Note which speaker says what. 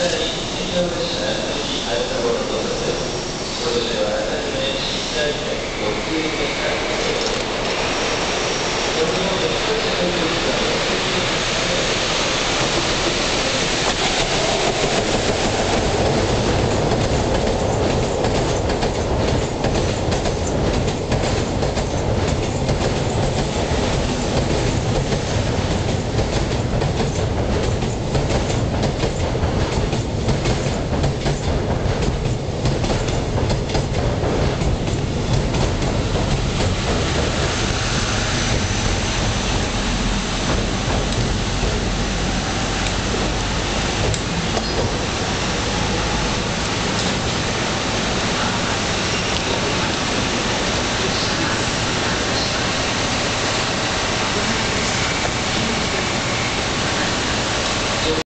Speaker 1: الثاني انما الاسلام في حياته